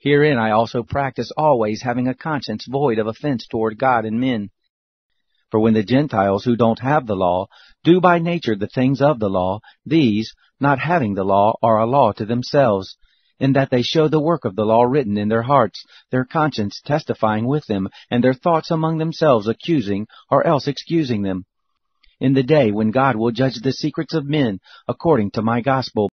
Herein I also practice always having a conscience void of offense toward God and men. For when the Gentiles who don't have the law do by nature the things of the law, these, not having the law, are a law to themselves, in that they show the work of the law written in their hearts, their conscience testifying with them, and their thoughts among themselves accusing, or else excusing them. In the day when God will judge the secrets of men, according to my gospel,